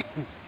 Mm-hmm.